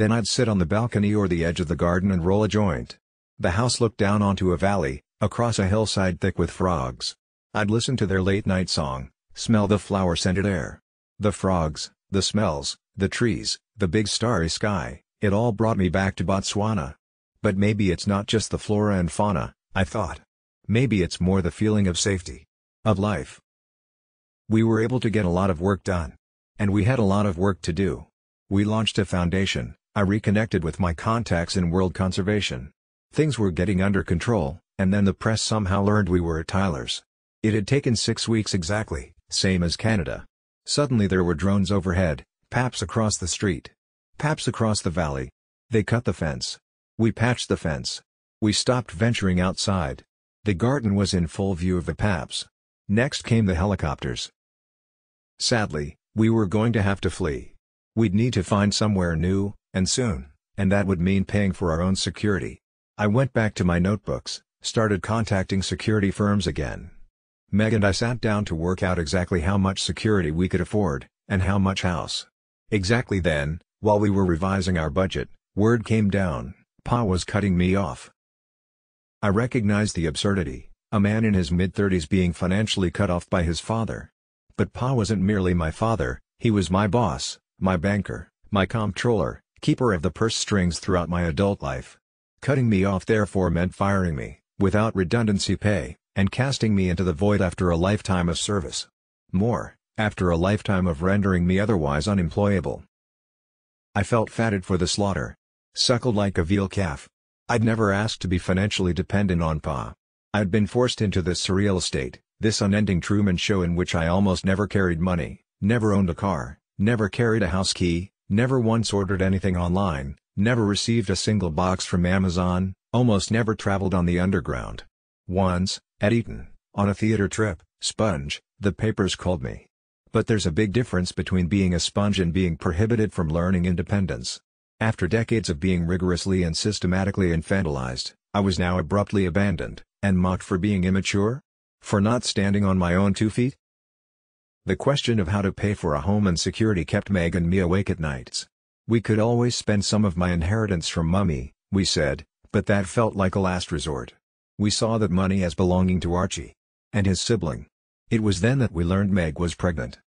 Then I'd sit on the balcony or the edge of the garden and roll a joint. The house looked down onto a valley, across a hillside thick with frogs. I'd listen to their late-night song, smell the flower-scented air. The frogs, the smells, the trees, the big starry sky, it all brought me back to Botswana. But maybe it's not just the flora and fauna, I thought. Maybe it's more the feeling of safety. Of life. We were able to get a lot of work done. And we had a lot of work to do. We launched a foundation, I reconnected with my contacts in world conservation. Things were getting under control, and then the press somehow learned we were at Tyler's. It had taken six weeks exactly, same as Canada. Suddenly there were drones overhead, PAPs across the street. PAPs across the valley. They cut the fence. We patched the fence. We stopped venturing outside. The garden was in full view of the PAPs. Next came the helicopters. Sadly, we were going to have to flee. We'd need to find somewhere new, and soon, and that would mean paying for our own security. I went back to my notebooks, started contacting security firms again. Meg and I sat down to work out exactly how much security we could afford, and how much house. Exactly then, while we were revising our budget, word came down, Pa was cutting me off. I recognized the absurdity, a man in his mid-thirties being financially cut off by his father. But Pa wasn't merely my father, he was my boss, my banker, my comptroller, keeper of the purse strings throughout my adult life. Cutting me off therefore meant firing me, without redundancy pay, and casting me into the void after a lifetime of service. More, after a lifetime of rendering me otherwise unemployable. I felt fatted for the slaughter. Suckled like a veal calf. I'd never asked to be financially dependent on Pa. I'd been forced into this surreal state, this unending Truman show in which I almost never carried money, never owned a car, never carried a house key, never once ordered anything online, never received a single box from Amazon, almost never traveled on the underground. Once, at Eton, on a theater trip, sponge, the papers called me. But there's a big difference between being a sponge and being prohibited from learning independence. After decades of being rigorously and systematically infantilized, I was now abruptly abandoned, and mocked for being immature? For not standing on my own two feet? The question of how to pay for a home and security kept Meg and me awake at nights. We could always spend some of my inheritance from Mummy, we said, but that felt like a last resort. We saw that money as belonging to Archie. And his sibling. It was then that we learned Meg was pregnant.